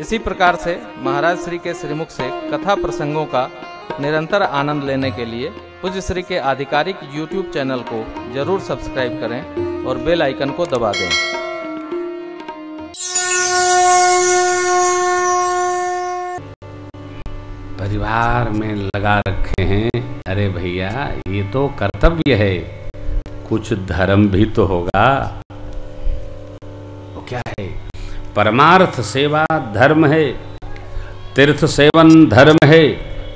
इसी प्रकार से महाराज श्री के श्रीमुख से कथा प्रसंगों का निरंतर आनंद लेने के लिए पूज्य श्री के आधिकारिक YouTube चैनल को ज़रूर सब्सक्राइब करें और बेल आइकन को दबा दें। परिवार में लगा रखे हैं। अरे भैया, ये तो कर्तव्य है। कुछ धर्म भी तो होगा। वो क्या है? परमार्थ सेवा धर्म है। तीर्थ सेवन धर्म है।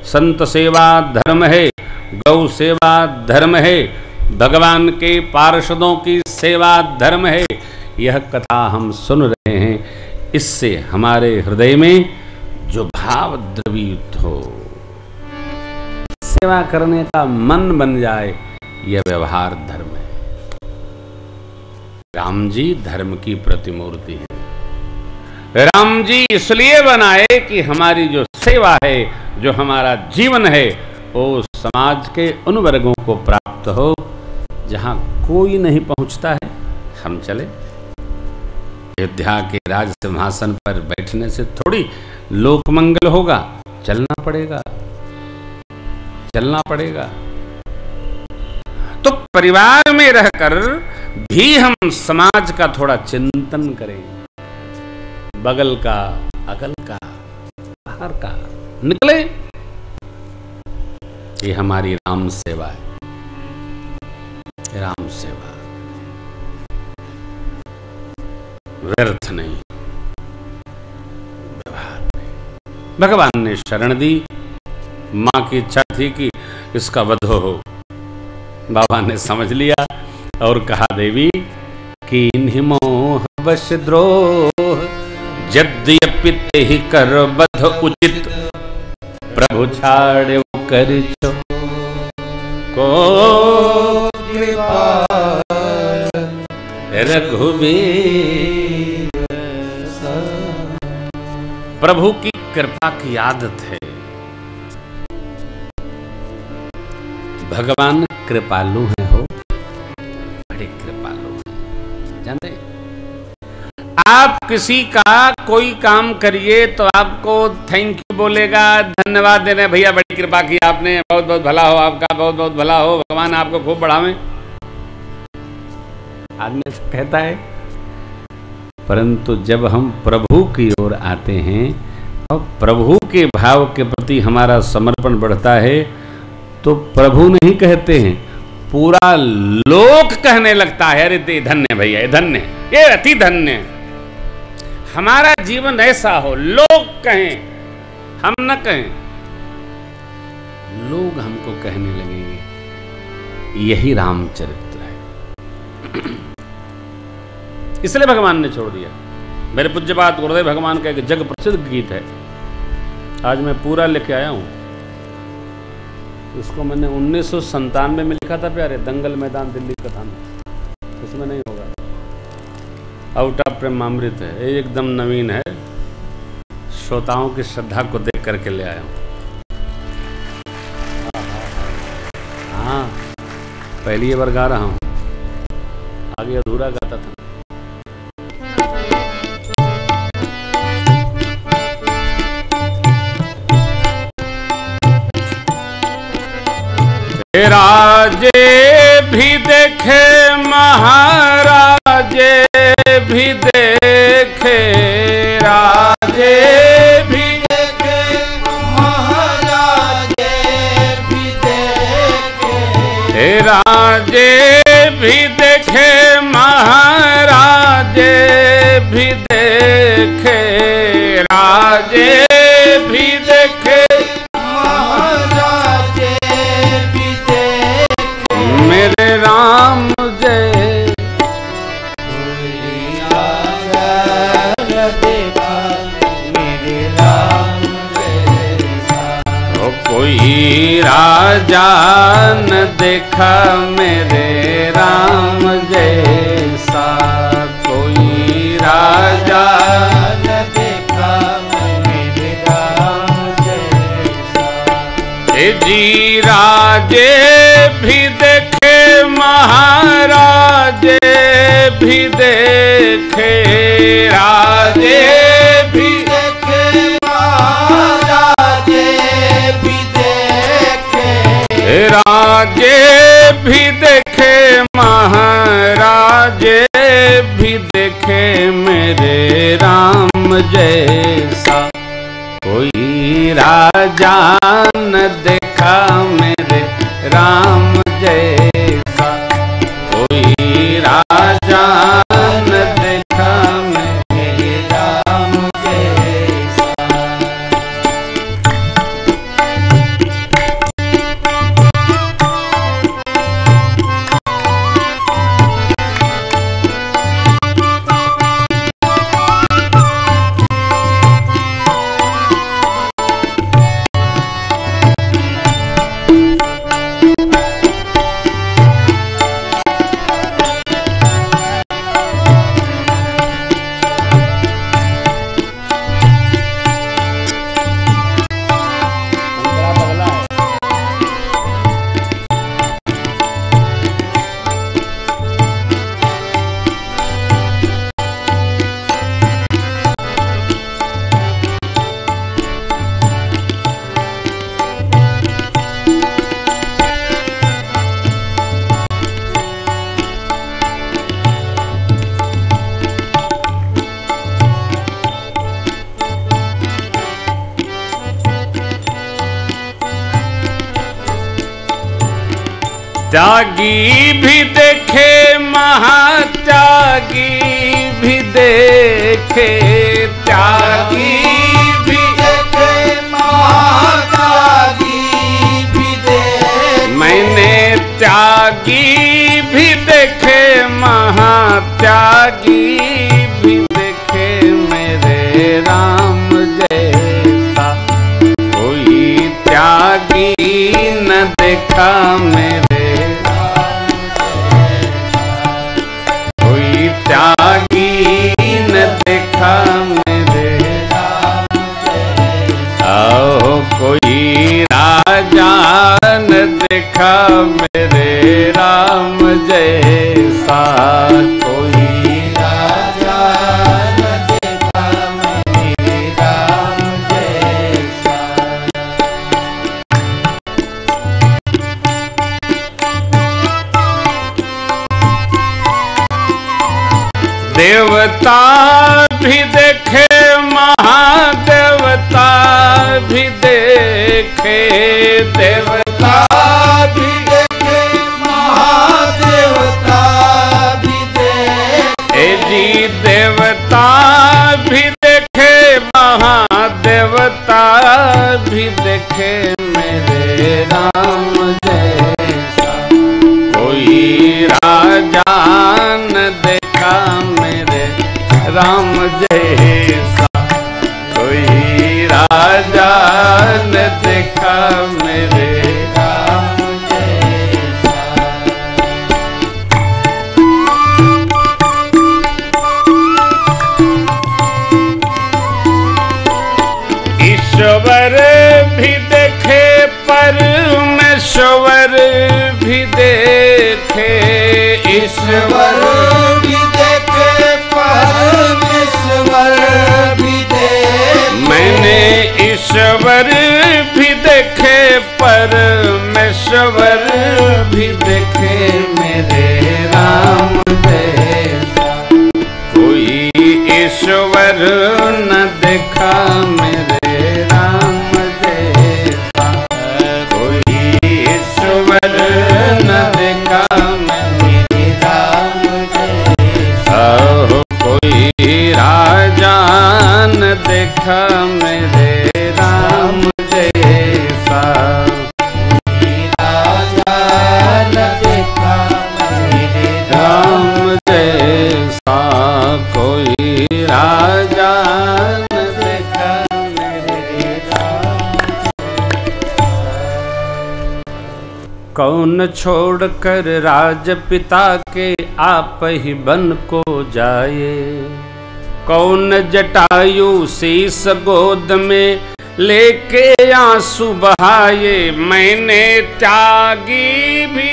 संत सेवा धर्म है। गौ सेवा धर्म है। भगवान के पार्षदों की सेवा धर्म है। यह कथा हम सुन रहे हैं। इससे हमारे हृदय में जो भाव द्रवीत हो। सेवा करने का मन बन जाए, यह व्यवहार धर्म है। राम जी धर्म की प्रतिमूर्ति है। राम जी इसलिए बनाए कि हमारी जो सेवा है, जो हमारा जीवन है, वो समाज के उन वर्गों को प्राप्त हो। जहाँ कोई नहीं पहुँचता है, हम चले। अयोध्या के राज सिंहासन पर बैठने से थोड़ी लोकमंगल होगा। चलना पड़ेगा। चलना पड़ेगा। तो परिवार में रहकर भी हम समाज का थोड़ा चिंतन करें बगल का, अगल का, बाहर का, निकले। ये हमारी राम सेवा है। राम सेवा। व्यर्थ नहीं। व्यवहार नहीं। भगवान ने शरण दी। माँ की इच्छा थी कि इसका वध हो। बाबा ने समझ लिया और कहा, देवी कि मोह वश द्रोह। यद्यपि ही कर बध उचित। प्रभु छाड़े कर को रघुबीर प्रभु की कृपा की आदत है। भगवान कृपालु है। आप किसी का कोई काम करिए तो आपको थैंक यू बोलेगा। धन्यवाद दे रहे भैया, बड़ी कृपा की आपने। बहुत बहुत भला हो आपका। बहुत बहुत भला हो। भगवान आपको खूब बढ़ावे। आदमी कहता है, परंतु जब हम प्रभु की ओर आते हैं और तो प्रभु के भाव के प्रति हमारा समर्पण बढ़ता है। तो प्रभु नहीं कहते हैं, पूरा लोक कहने लगता है। अरे धन्य भैया धन्य ये अति धन्य हमारा जीवन ऐसा हो, लोग कहें, हम न कहें, लोग हमको कहने लगेंगे, यही रामचरित्र है। इसलिए भगवान ने छोड़ दिया। मेरे पूज्य बात गुरुदेव भगवान का एक जग प्रसिद्ध गीत है। आज मैं पूरा लेके आया हूँ। इसको मैंने उन्नीस सौ में लिखा था, प्यारे, दंगल मैदान, दिल्ली कथा आउट ऑफ़ प्रेमामृत है। ये एकदम नवीन है। श्रोताओं की श्रद्धा को देख करके ले आया हूँ। हाँ पहली बार गा रहा हूँ। आगे अधूरा गाता था। राजे भी जान देखा मेरे राम जैसा कोई राजा। देखा मेरे जी राजे भी देखे महाराजे भी देखे। राजे भी देखे महाराजे भी राजे भी देखे, महाराजे भी देखे मेरे राम जैसा। कोई राजा न देखा मेरे राम त्यागी भी देखे, महात्यागी भी देखे, त्यागी भी देखे, महात्यागी भी मैंने त्यागी भी देखे, महात्यागी भी देखे, मेरे राम जैसा। कोई त्यागी न देखा मेरे देखा मेरे राम जैसा कोई। राजा न देखा मेरे राम जैसा। देवता भी देखे महादेवता भी देखे देवता ईश्वर भी देखे, परमेश्वर भी देखे मेरे राम कोई ईश्वर न देखा मेरे राम जैसा कोई ईश्वर न देखा मेरे राम कोई राजा न देखा मेरे कौन छोड़कर राजपिता के आप ही बन को जाए। कौन जटायु शीस गोद में लेके आँसू बहाए? मैंने त्यागी भी।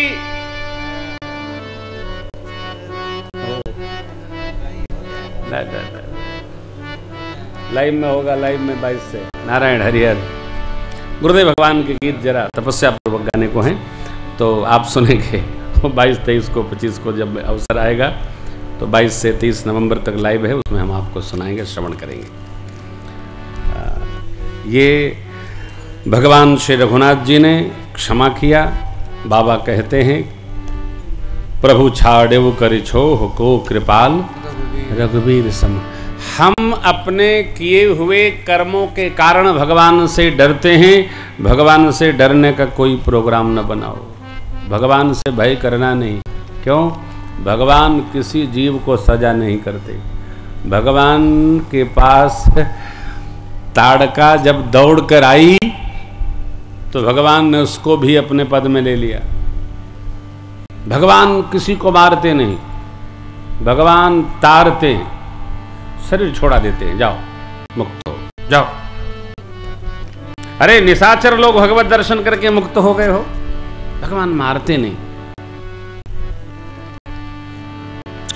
लाइव में होगा, लाइव में बाईस से। नारायण, हरिहर। गुरुदेव भगवान के गीत जरा तपस्या पूर्वक गाने को हैं। तो आप सुनेंगे वो बाईस तेईस को पच्चीस को जब अवसर आएगा तो 22 से 30 नवंबर तक लाइव है उसमें हम आपको सुनाएँगे श्रवण करेंगे। ये भगवान श्री रघुनाथ जी ने क्षमा किया बाबा कहते हैं प्रभु छाड़ेव करि छो को कृपाल। रघुवीर सम। हम अपने किए हुए कर्मों के कारण भगवान से डरते हैं भगवान से डरने का कोई प्रोग्राम न बनाओ। भगवान से भय करना नहीं। क्यों? भगवान किसी जीव को सजा नहीं करते। भगवान के पास ताड़का जब दौड़ कर आई तो भगवान ने उसको भी अपने पद में ले लिया। भगवान किसी को मारते नहीं। भगवान तारते शरीर छोड़ा देते हैं। जाओ, मुक्त हो। जाओ। अरे निशाचर लोग भगवत दर्शन करके मुक्त हो गए हो। भगवान मारते नहीं।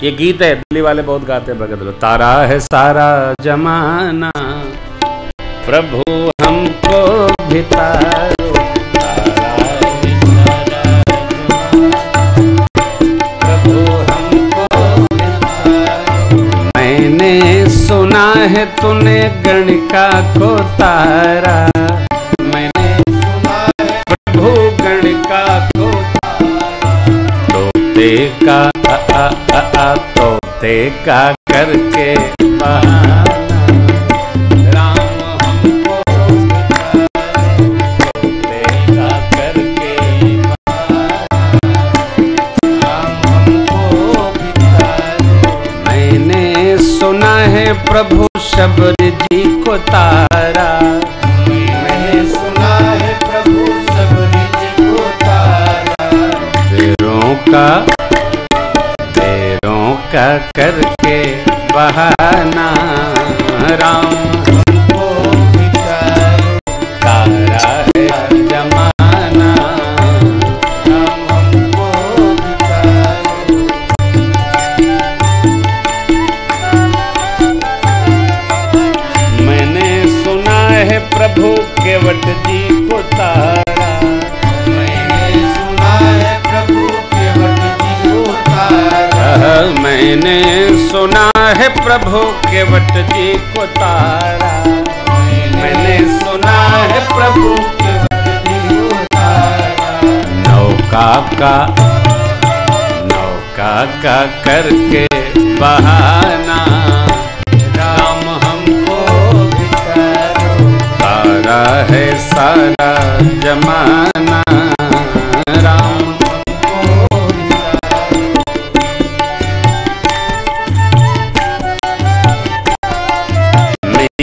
ये गीत है, दिल्ली वाले बहुत गाते हैं भगत लोग। तारा है सारा जमाना, प्रभु हमको भितारो तारा। मैंने सुना है तूने गणिका को तारा। तोते का करके राम हमको करके मैंने सुना है प्रभु शबर जी को तारा। मैंने सुना है प्रभु सबरी जी को तारा। का का करके बहाना। राम तारा है जमाना। मैंने सुना है प्रभु केवट जी मैंने सुना है प्रभु केवट जी को तारा। मैंने सुना है प्रभु को नौका का नौका का करके बहाना। राम हमको तारा है सारा जमाना।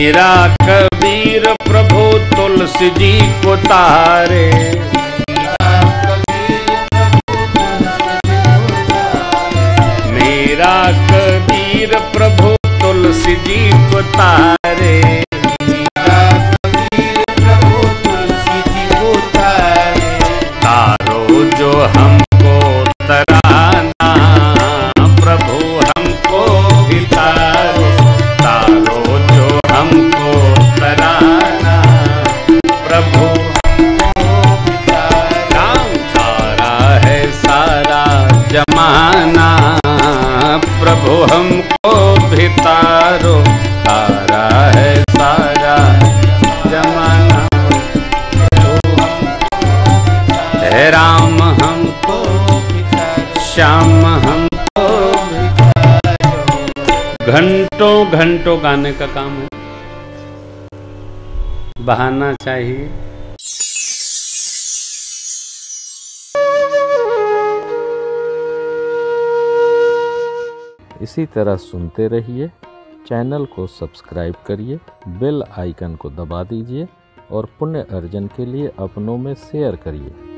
मेरा कबीर प्रभु तुलसी जी को तारे। मेरा कबीर प्रभु तुलसी जी को तारे। तारो जो हमको तराना घंटों घंटों गाने का काम है। बहाना चाहिए। इसी तरह सुनते रहिए, चैनल को सब्सक्राइब करिए, बेल आइकन को दबा दीजिए और पुण्य अर्जन के लिए अपनों में शेयर करिए।